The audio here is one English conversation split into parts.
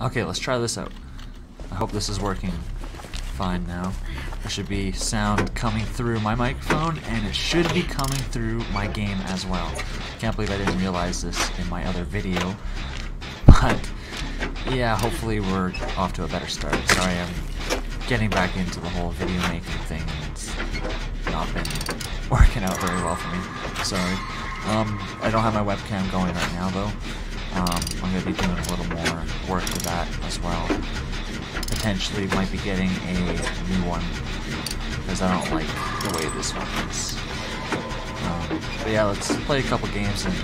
Okay, let's try this out. I hope this is working fine now. There should be sound coming through my microphone, and it should be coming through my game as well. Can't believe I didn't realize this in my other video. But, yeah, hopefully we're off to a better start. Sorry, I'm getting back into the whole video making thing. It's not been working out very well for me. Sorry. Um, I don't have my webcam going right now, though. Um, I'm going to be doing a little more work to that as well. Potentially might be getting a new one because I don't like the way this one is. Um, but yeah, let's play a couple games and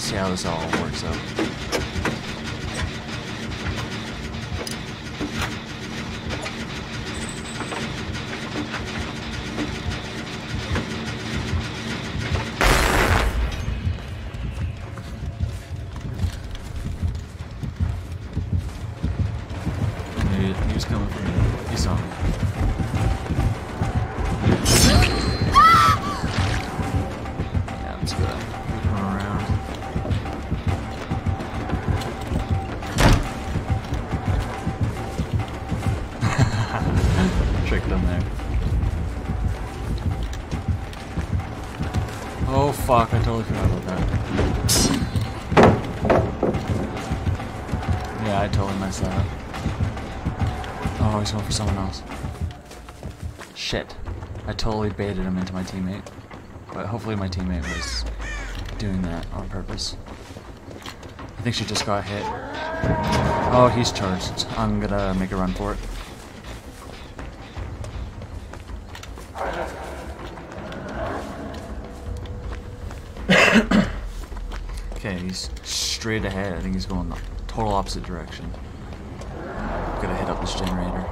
see how this all works out. There. Oh fuck, I totally forgot about that. Yeah, I totally messed that up. Oh, he's going for someone else. Shit. I totally baited him into my teammate. But hopefully my teammate was doing that on purpose. I think she just got hit. Oh, he's charged. I'm gonna make a run for it. Okay, he's straight ahead. I think he's going the total opposite direction. Gotta hit up this generator.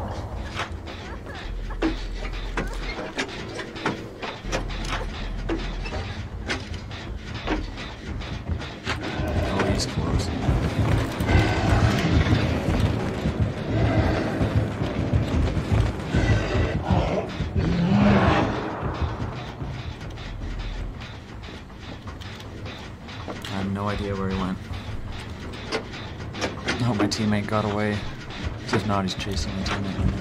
Got away. If not, he's chasing my teammate right now.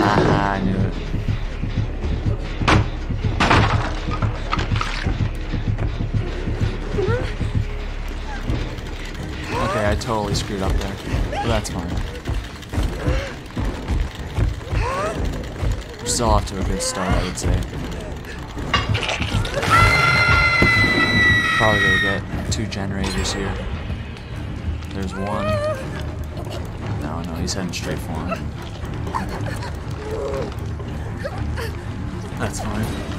Ah, I knew it. Okay, I totally screwed up there. But that's fine. We're still off to a good start, I would say. Probably gonna get two generators here. There's one. No, no, he's heading straight for him. That's fine.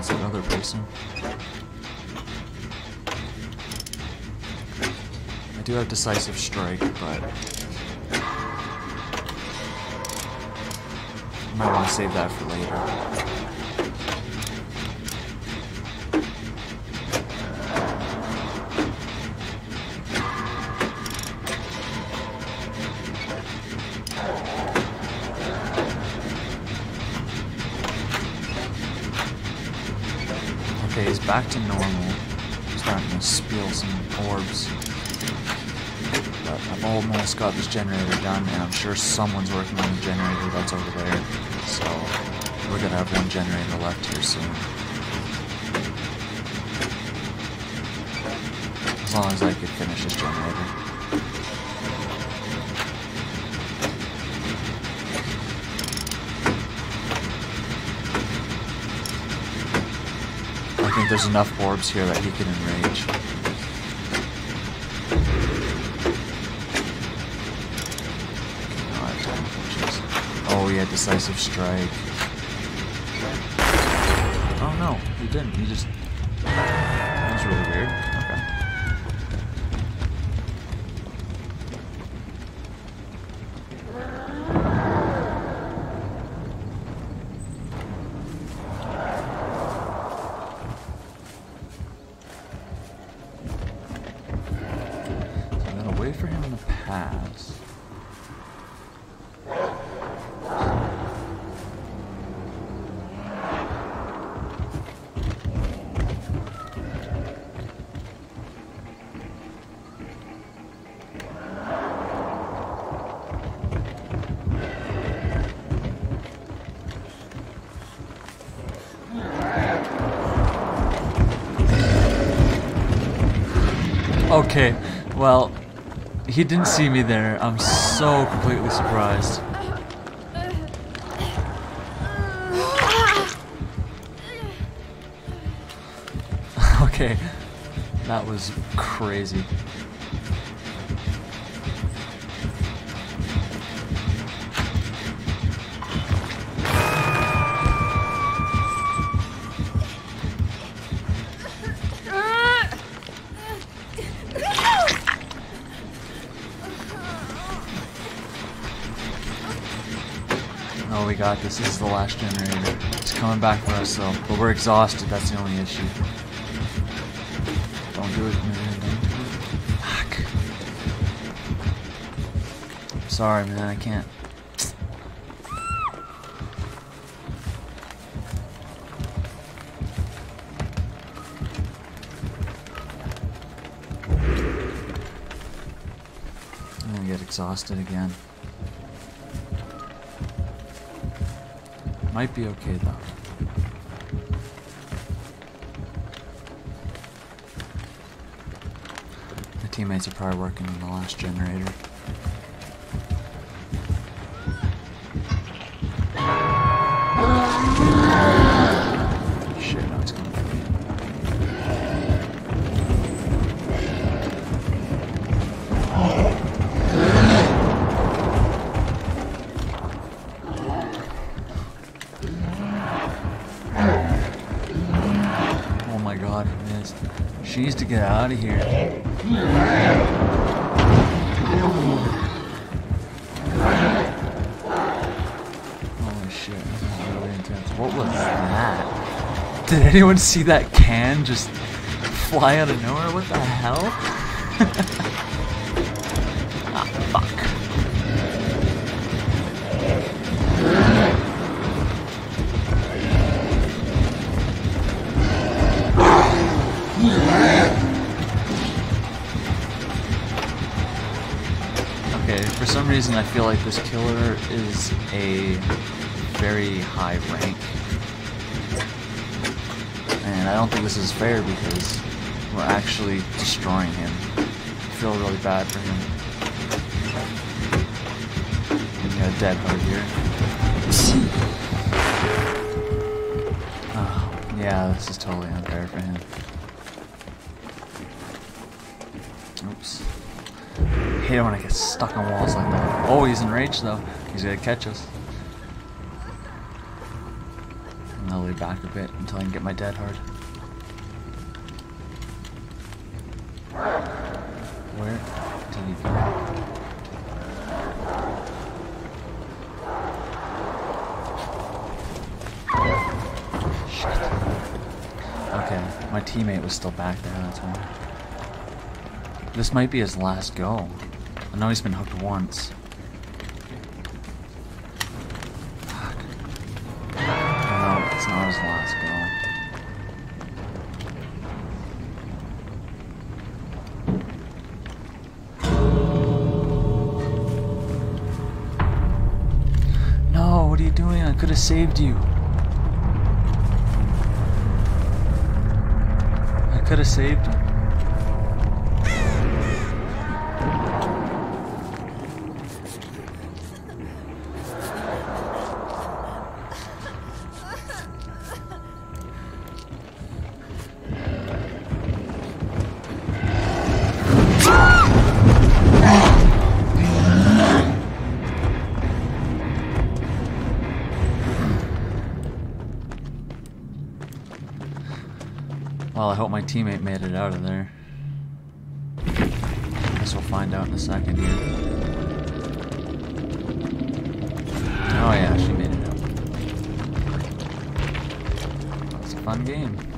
He really other person. I do have decisive strike, but I might want to save that for later. He's back to normal. Starting to spill some orbs. But I've almost got this generator done, and I'm sure someone's working on the generator that's over there. So we're gonna have one generator left here soon. As long as I could finish this generator. Think there's enough orbs here that he can enrage. Oh, had decisive strike. Oh no, he didn't. He just That was really weird. Okay, well, he didn't see me there. I'm so completely surprised. okay, that was crazy. Oh, we got this. This is the last generator. It's coming back for us, though. But we're exhausted. That's the only issue. Don't do it, man. Fuck. Sorry, man. I can't. I'm gonna get exhausted again. Might be okay though. The teammates are probably working on the last generator. She needs to get out of here. Holy shit, this is really intense. What was that? Did anyone see that can just fly out of nowhere? What the hell? ah, fuck. Okay, reason I feel like this killer is a very high rank. And I don't think this is fair because we're actually destroying him. I feel really bad for him. We got a dead hard here. Oh, yeah, this is totally unfair for him. Hate it when I get stuck on walls like that. Oh, he's enraged though. He's gonna catch us. And I'll lay back a bit until I can get my dead hard. Where did he go? Shit. Okay, my teammate was still back there, that's why. This might be his last go. I know he's been hooked once. Fuck. No, it's not his last go. No, what are you doing? I could have saved you. I could have saved him. Well, I hope my teammate made it out of there. I guess we'll find out in a second here. Oh yeah, she made it out. It's a fun game.